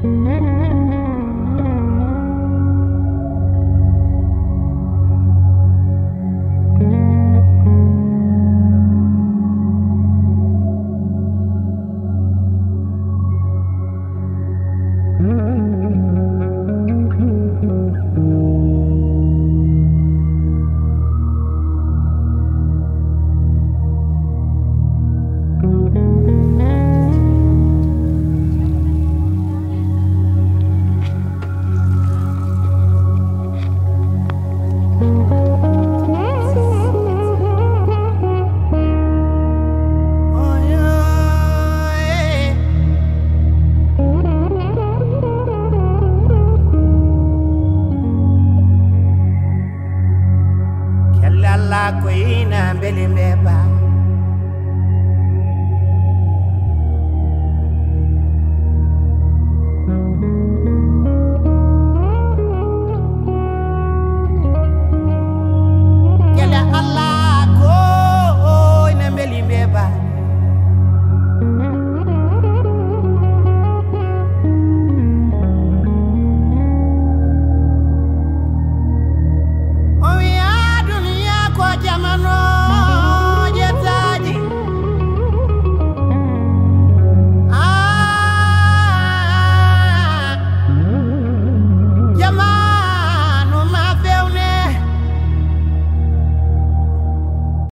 Mm-hmm. La koina belimbe ba